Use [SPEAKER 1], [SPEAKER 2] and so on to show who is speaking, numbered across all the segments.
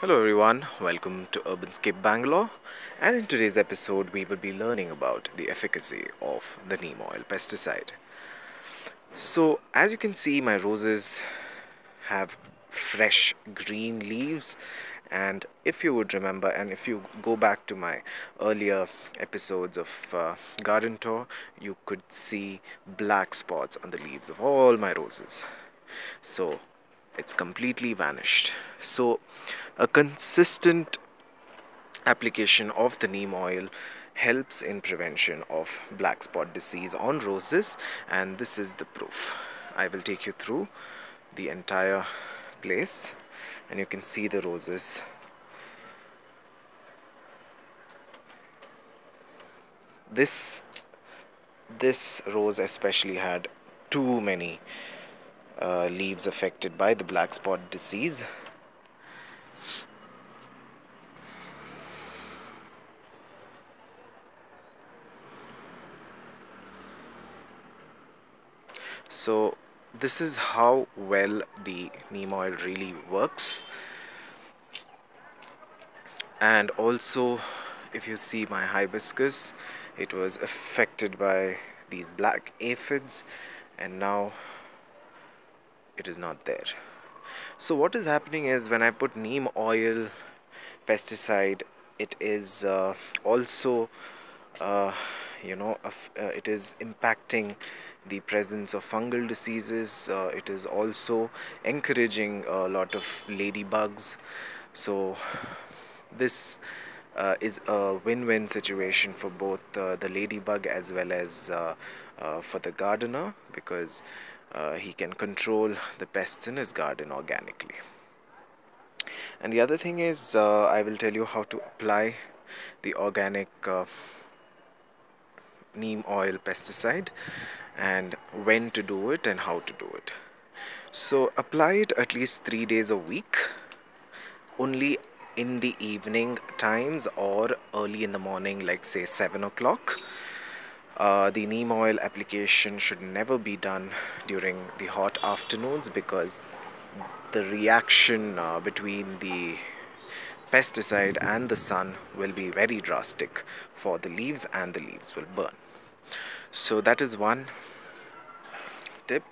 [SPEAKER 1] Hello everyone, welcome to Urbanscape Bangalore and in today's episode we will be learning about the efficacy of the neem oil pesticide. So as you can see my roses have fresh green leaves and if you would remember and if you go back to my earlier episodes of uh, garden tour you could see black spots on the leaves of all my roses. So it's completely vanished so a consistent application of the neem oil helps in prevention of black spot disease on roses and this is the proof i will take you through the entire place and you can see the roses this this rose especially had too many uh, leaves affected by the black spot disease. So this is how well the neem oil really works. And also if you see my hibiscus it was affected by these black aphids and now it is not there. So what is happening is when I put neem oil pesticide it is uh, also uh, you know uh, it is impacting the presence of fungal diseases uh, it is also encouraging a lot of ladybugs. So this uh, is a win-win situation for both uh, the ladybug as well as uh, uh for the gardener because uh, he can control the pests in his garden organically. And the other thing is I will tell you how to apply the organic neem oil pesticide and when to do it and how to do it. So apply it at least three days a week only in the evening times or early in the morning like say 7 o'clock. Uh, the neem oil application should never be done during the hot afternoons because the reaction uh, between the pesticide and the sun will be very drastic for the leaves and the leaves will burn so that is one tip.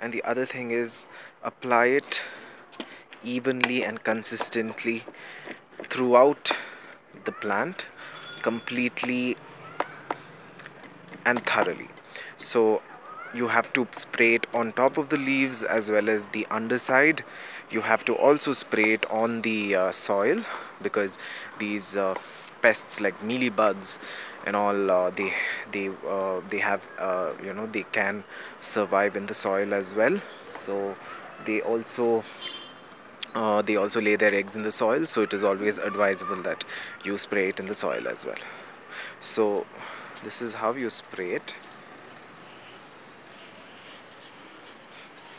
[SPEAKER 1] And the other thing is apply it evenly and consistently throughout the plant completely and thoroughly. So you have to spray it on top of the leaves as well as the underside. You have to also spray it on the uh, soil because these uh, pests like mealybugs and all uh, they they uh, they have uh, you know they can survive in the soil as well. So they also uh, they also lay their eggs in the soil. So it is always advisable that you spray it in the soil as well. So this is how you spray it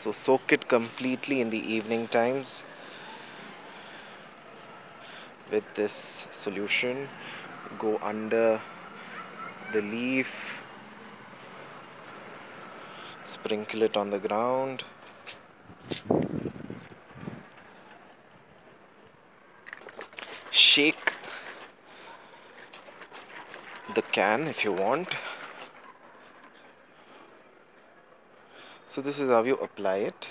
[SPEAKER 1] so soak it completely in the evening times with this solution. Go under the leaf sprinkle it on the ground. Shake the can if you want so this is how you apply it.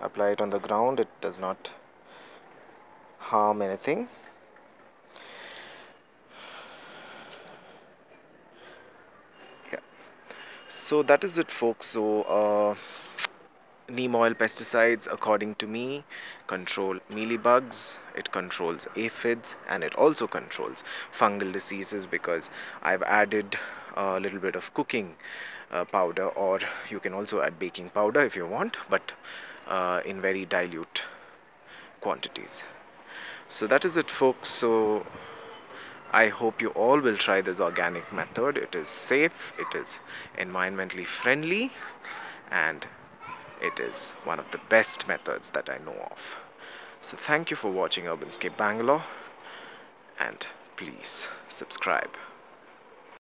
[SPEAKER 1] Apply it on the ground. It does not harm anything. Yeah. So that is it folks. So uh, neem oil pesticides according to me control mealybugs it controls aphids and it also controls fungal diseases because I've added a little bit of cooking uh, powder or you can also add baking powder if you want but uh, in very dilute quantities so that is it folks so I hope you all will try this organic method it is safe it is environmentally friendly and it is one of the best methods that I know of. So thank you for watching Urbanscape Bangalore and please subscribe.